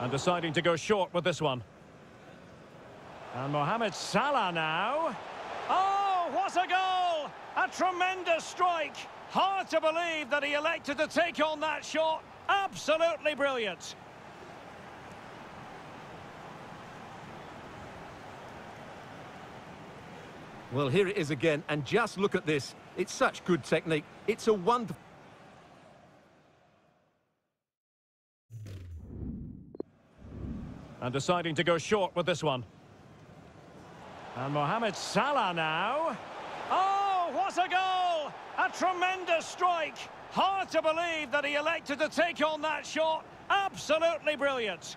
And deciding to go short with this one. And Mohamed Salah now. Oh, what a goal! A tremendous strike. Hard to believe that he elected to take on that shot. Absolutely brilliant. Well, here it is again, and just look at this. It's such good technique. It's a wonderful... And deciding to go short with this one. And Mohamed Salah now. Oh, what a goal! A tremendous strike. Hard to believe that he elected to take on that shot. Absolutely brilliant.